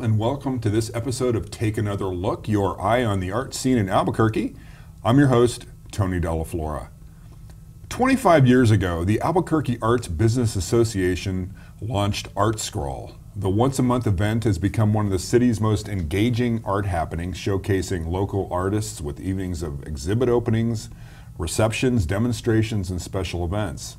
And welcome to this episode of Take Another Look, your eye on the art scene in Albuquerque. I'm your host, Tony DellaFlora. 25 years ago, the Albuquerque Arts Business Association launched Arts Crawl. The once a month event has become one of the city's most engaging art happenings, showcasing local artists with evenings of exhibit openings, receptions, demonstrations, and special events.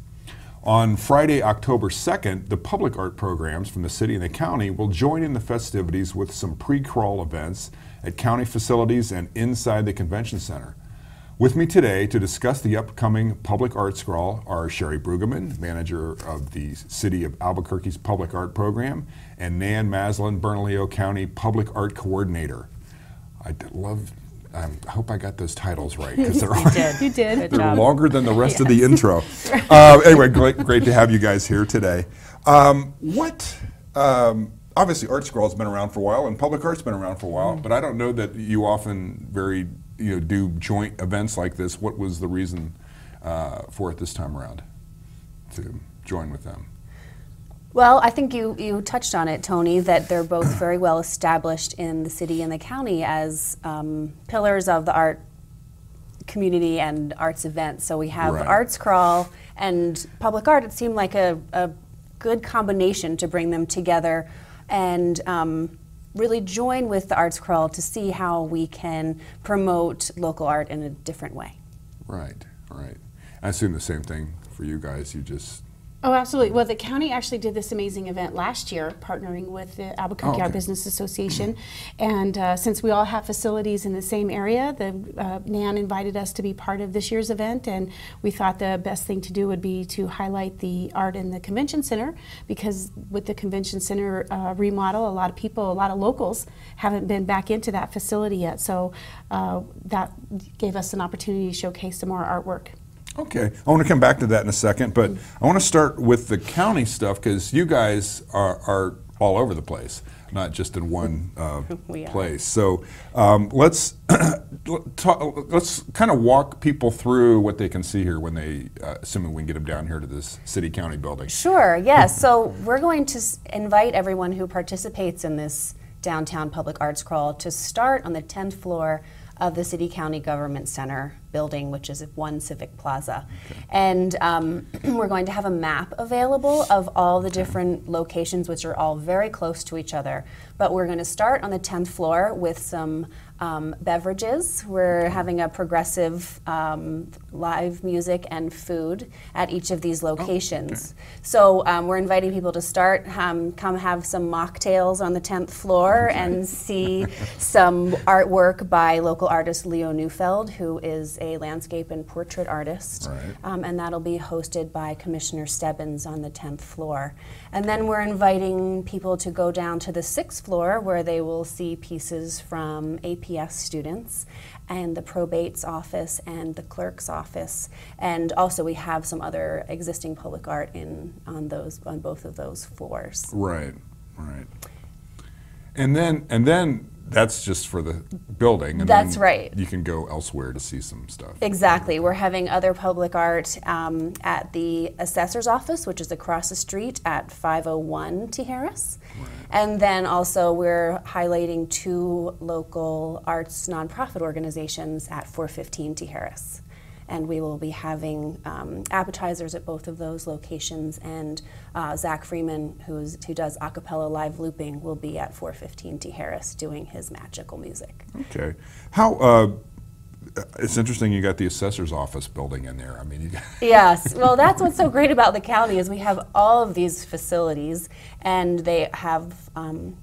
On Friday, October 2nd, the public art programs from the city and the county will join in the festivities with some pre-crawl events at county facilities and inside the convention center. With me today to discuss the upcoming public arts crawl are Sherri Brueggemann, manager of the City of Albuquerque's public art program, and Nan Masland, Bernalillo County Public Art Coordinator. I love um, I hope I got those titles right because they're, You did. You did. They're longer than the rest of the intro. Uh, anyway, great, great to have you guys here today. Um, what? Um, obviously, Arts Crawl has been around for a while, and Public Art's been around for a while. But I don't know that you often very you know do joint events like this. What was the reason uh, for it this time around to join with them? Well, I think you, you touched on it, Tony, that they're both very well established in the city and the county as um, pillars of the art community and arts events. So we have Right. Arts Crawl and Public Art. It seemed like a, a good combination to bring them together and um, really join with the Arts Crawl to see how we can promote local art in a different way. Right, right. I assume the same thing for you guys. You just Oh, absolutely. Well, the county actually did this amazing event last year, partnering with the Albuquerque Oh, Art okay. Business Association. And uh, since we all have facilities in the same area, the uh, NAN invited us to be part of this year's event, and we thought the best thing to do would be to highlight the art in the convention center, because with the convention center uh, remodel, a lot of people, a lot of locals haven't been back into that facility yet. So uh, that gave us an opportunity to showcase some more artwork. Okay, I want to come back to that in a second, but I want to start with the county stuff because you guys are, are all over the place, not just in one uh, place. So um, let's talk, let's kind of walk people through what they can see here when they, uh, assuming we can get them down here to this city county building. Sure, yes. So we're going to s- invite everyone who participates in this downtown public arts crawl to start on the 10th floor of the City County Government Center building, which is One Civic Plaza. And um, we're going to have a map available of all the different locations, which are all very close to each other. But we're going to start on the 10th floor with some um, beverages. We're having a progressive um, live music and food at each of these locations. So um, we're inviting people to start, um, come have some mocktails on the 10th floor and see some artwork by local artist Leo Neufeld, who is a landscape and portrait artist. Right. Um, and that'll be hosted by Commissioner Stebbins on the 10th floor. And then we're inviting people to go down to the sixth floor where they will see pieces from APS students and the probate's office and the clerk's office. And also we have some other existing public art in on those on both of those floors. Right, right. And then, and then that's just for the building. And That's then right. You can go elsewhere to see some stuff. Exactly. We're having other public art um, at the assessor's office, which is across the street at 501 Tijeras. And then also we're highlighting two local arts nonprofit organizations at 415 Tijeras. And we will be having um, appetizers at both of those locations. And uh, Zach Freeman, who's, who does a cappella live looping, will be at 415 Tijeras doing his magical music. Okay. How, uh, it's interesting you got the assessor's office building in there. I mean, you got, Yes, well, that's what's so great about the county is we have all of these facilities, and they have um,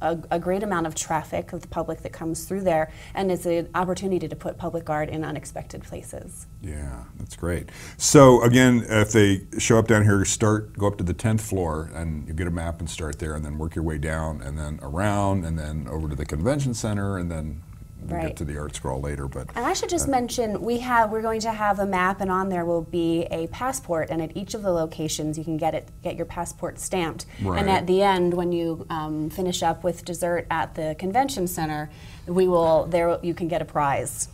a, a great amount of traffic of the public that comes through there, and it's an opportunity to put public art in unexpected places. yeah, that's great. So again, if they show up down here, start, go up to the 10th floor and you get a map and start there and then work your way down and then around and then over to the convention center and then we'll get to the arts crawl later. But And I should just mention we have we're going to have a map, and on there will be a passport, and at each of the locations you can get it get your passport stamped. Right. And at the end, when you um, finish up with dessert at the convention center, we will there you can get a prize,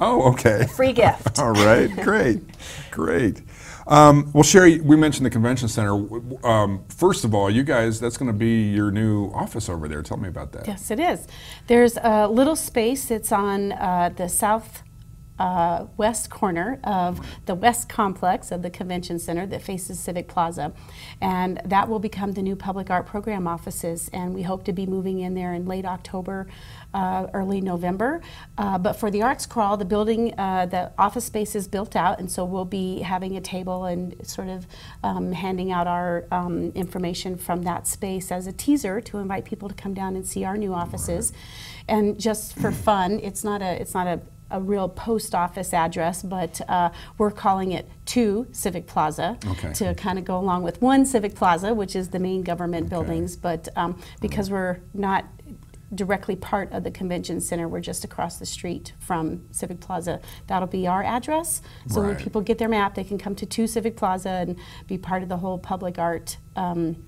Oh, okay. free gift. All right, great, great. Um, well, Sherri, we mentioned the convention center. Um, first of all, you guys, that's going to be your new office over there. Tell me about that. Yes, it is. There's a little space. It's on uh, the south uh, west corner of the west complex of the convention center that faces Civic Plaza, and that will become the new public art program offices. And we hope to be moving in there in late October, uh, early November. Uh, but for the arts crawl, the building, uh, the office space is built out, and so we'll be having a table and sort of um, handing out our um, information from that space as a teaser to invite people to come down and see our new offices. And just for fun, it's not a it's not a a real post office address, but uh, we're calling it two Civic Plaza Okay. to kind of go along with one Civic Plaza, which is the main government buildings. But um, because we're not directly part of the convention center, we're just across the street from Civic Plaza. That'll be our address. So when people get their map, they can come to two Civic Plaza and be part of the whole public art. Um,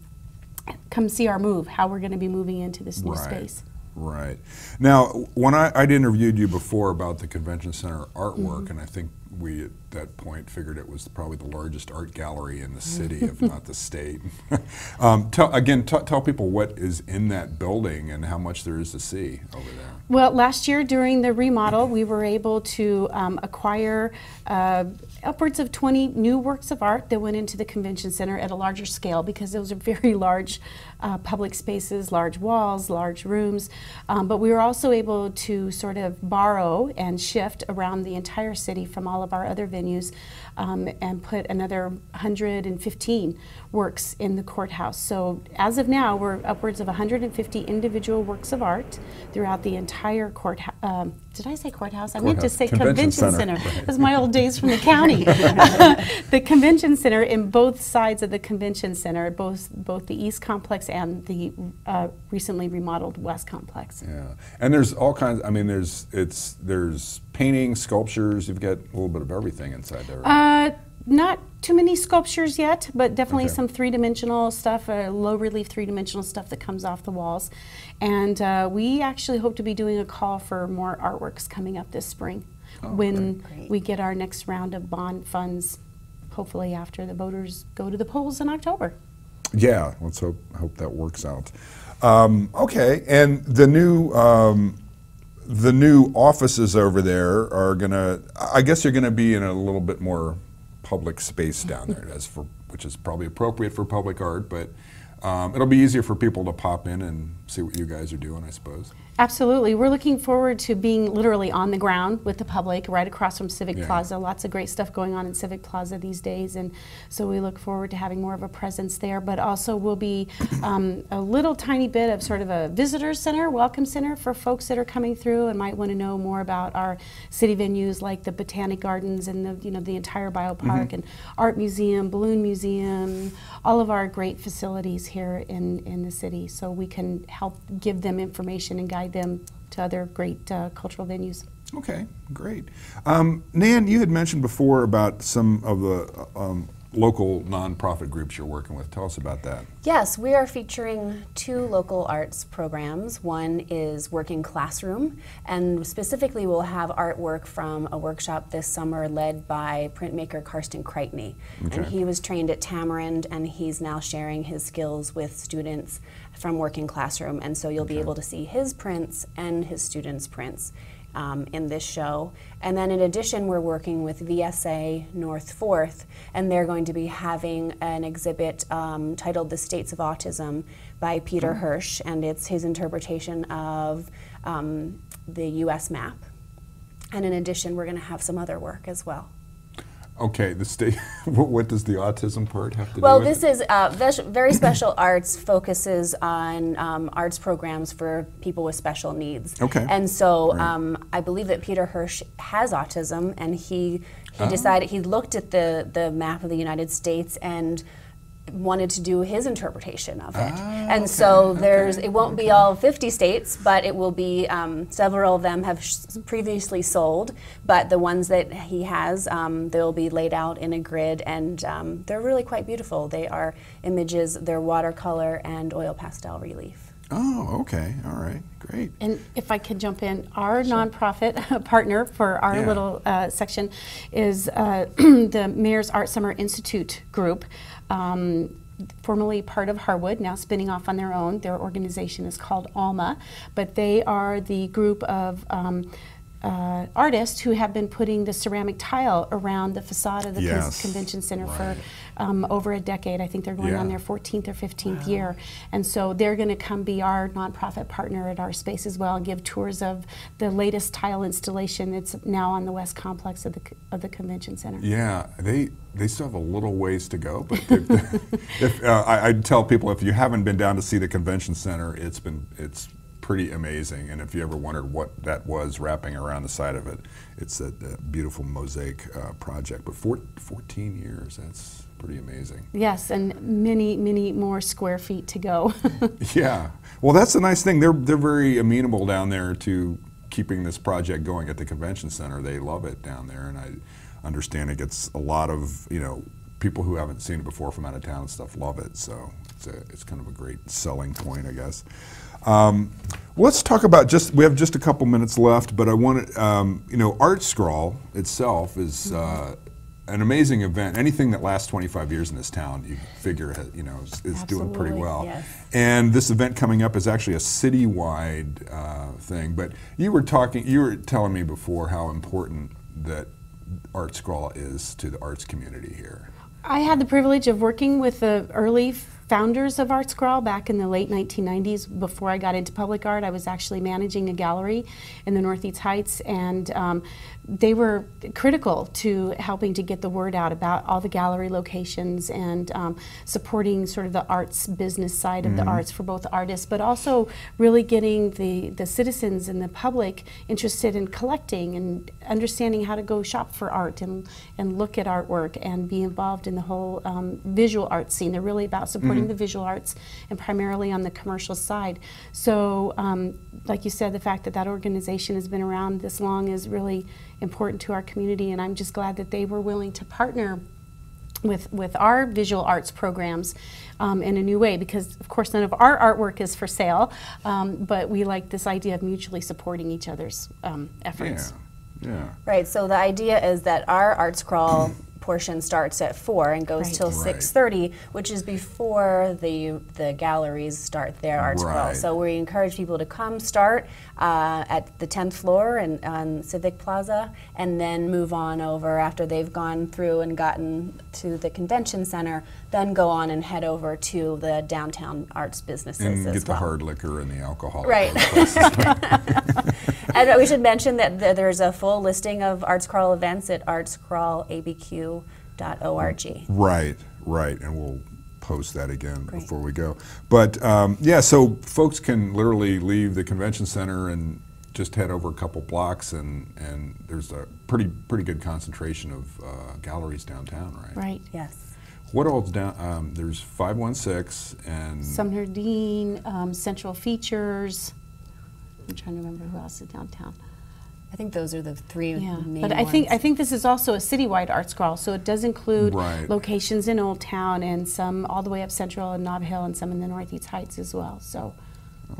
come see our move, how we're going to be moving into this new Right. space. Right. Now, when I, I'd interviewed you before about the convention center artwork, Mm-hmm. and I think we at that point figured it was probably the largest art gallery in the city, if not the state. um, tell, again, t- tell people what is in that building and how much there is to see over there. Well, last year during the remodel, we were able to um, acquire uh, upwards of 20 new works of art that went into the convention center at a larger scale because those are very large uh, public spaces, large walls, large rooms. Um, but we were also able to sort of borrow and shift around the entire city from all of our other venues um, and put another 115 works in the courthouse. So as of now, we're upwards of 150 individual works of art throughout the entire courthouse. Um, did I say courthouse? I meant to say Convention convention, center. center. It was my old days from the county. the convention center in both sides of the convention center, both both the east complex and the uh, recently remodeled west complex. Yeah, and there's all kinds. I mean, there's it's there's painting, sculptures. You've got a little bit of everything inside there. right? Uh, not too many sculptures yet, but definitely Okay. some three-dimensional stuff, uh, low-relief three-dimensional stuff that comes off the walls. And uh, we actually hope to be doing a call for more artworks coming up this spring when Great. we get our next round of bond funds, hopefully after the voters go to the polls in October. Yeah, let's hope hope that works out. Um, okay, and the new um, the new offices over there are gonna. I guess you're gonna be in a little bit more public space down there, as for which is probably appropriate for public art, but. Um, it'll be easier for people to pop in and see what you guys are doing, I suppose. Absolutely. We're looking forward to being literally on the ground with the public right across from Civic Yeah. Plaza. Lots of great stuff going on in Civic Plaza these days, and so we look forward to having more of a presence there. But also, we'll be um, a little tiny bit of sort of a visitor center, welcome center for folks that are coming through and might want to know more about our city venues like the Botanic Gardens and the you know the entire biopark and art museum, balloon museum, all of our great facilities here in in the city, so we can help give them information and them to other great uh, cultural venues. Okay, great. Um, Nan, you had mentioned before about some of the uh, um, local nonprofit groups you're working with. Tell us about that. Yes, we are featuring two local arts programs. One is Working Classroom, and specifically we'll have artwork from a workshop this summer led by printmaker Karsten Kreitney. And he was trained at Tamarind, and he's now sharing his skills with students from Working Classroom. And so you'll be able to see his prints and his students' prints um, in this show. And then in addition, we're working with VSA North Fourth, and they're going to be having an exhibit um, titled The States of Autism by Peter Hirsch, and it's his interpretation of um, the US map. And in addition, we're going to have some other work as well. Okay, the state. what, what does the autism part have to Well, do with this it? is uh, very special arts focuses on um, arts programs for people with special needs. Okay. And so Right. um, I believe that Peter Hirsch has autism, and he he Oh. decided he looked at the the map of the United States and wanted to do his interpretation of it. Ah, and so there's okay, it won't be all 50 states, but it will be um, several of them have sh- previously sold. But the ones that he has, um, they'll be laid out in a grid, and um, they're really quite beautiful. They are images, they're watercolor and oil pastel relief. Oh, okay. All right. Great. And if I could jump in, our nonprofit partner for our Yeah. little uh, section is uh, the Mayor's Art Summer Institute group. Um, formerly part of Harwood, now spinning off on their own. Their organization is called ALMA, but they are the group of um, uh, artists who have been putting the ceramic tile around the facade of the Yes. convention center Right. for um, over a decade. I think they're going on their 14th or 15th year. And so they're going to come be our nonprofit partner at our space as well and give tours of the latest tile installation. It's now on the west complex of the, of the convention center. Yeah, they they still have a little ways to go, but if, if uh, I, I'd tell people if you haven't been down to see the convention center, it's been it's pretty amazing. And if you ever wondered what that was wrapping around the side of it, it's that, that beautiful mosaic uh, project. But four, 14 years, that's pretty amazing. Yes, and many, many more square feet to go. Yeah. Well, that's the nice thing. They're they're very amenable down there to keeping this project going at the convention center. They love it down there, and I understand it gets a lot of you know people who haven't seen it before from out of town and stuff love it. So it's a, it's kind of a great selling point, I guess. Um, let's talk about just we have just a couple minutes left, but I want to um, you know Arts Crawl itself is. Uh, an amazing event. Anything that lasts 25 years in this town, you figure, you know, is, is doing pretty well. yes. And this event coming up is actually a citywide uh, thing. But you were talking, you were telling me before how important that Arts Crawl is to the arts community here. I had the privilege of working with the early founders of Arts Crawl back in the late 1990s. Before I got into public art, I was actually managing a gallery in the Northeast Heights, and um, they were critical to helping to get the word out about all the gallery locations and um, supporting sort of the arts business side of the arts for both artists, but also really getting the, the citizens and the public interested in collecting and understanding how to go shop for art and, and look at artwork and be involved in the whole um, visual arts scene. They're really about supporting the visual arts and primarily on the commercial side. So, um, like you said, the fact that that organization has been around this long is really important to our community, and I'm just glad that they were willing to partner with, with our visual arts programs um, in a new way because of course none of our artwork is for sale um, but we like this idea of mutually supporting each other's um, efforts Yeah, yeah. Right, so the idea is that our Arts Crawl portion starts at four and goes Right. till Right. six thirty, which is before the the galleries start their Arts Crawl. Right. So we encourage people to come start uh, at the tenth floor and on Civic Plaza, and then move on over after they've gone through and gotten to the convention center. Then go on and head over to the downtown arts businesses And as get the well. hard liquor and the alcohol. Right. those places. And we should mention that th- there's a full listing of Arts Crawl events at artscrawlabq.org. Right, right, and we'll post that again Great. before we go. But um, yeah, so folks can literally leave the convention center and just head over a couple blocks, and, and there's a pretty pretty good concentration of uh, galleries downtown, right? right Yes. What else down? Um, there's 516 and sumner dean um, central features i'm trying to remember who else is downtown I think those are the three Yeah, main but I think I think this is also a citywide arts crawl, so it does include Right. locations in Old Town and some all the way up Central and Nob Hill and some in the Northeast Heights as well. So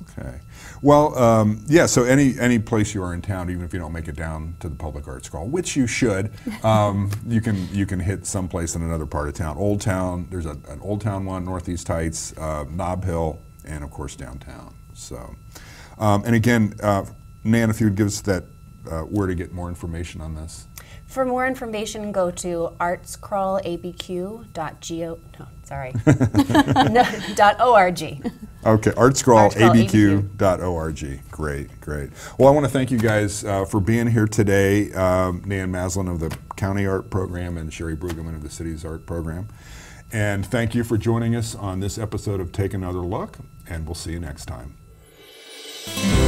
Okay. Well, um, yeah. So any any place you are in town, even if you don't make it down to the public arts crawl, which you should, um, you can you can hit someplace in another part of town. Old Town. There's a, an Old Town one, Northeast Heights, uh, Nob Hill, and of course downtown. So, um, and again, uh, Nan, if you would give us that uh, where to get more information on this. For more information, go to artscrawlabq.go. No, sorry. no, dot .org. Okay, artscrawlabq.org. Great, great. Well, I want to thank you guys uh, for being here today. Um, Nan Masland of the County Art Program and Sherri Brueggemann of the City's Art Program. And thank you for joining us on this episode of Take Another Look, and we'll see you next time. Thank you.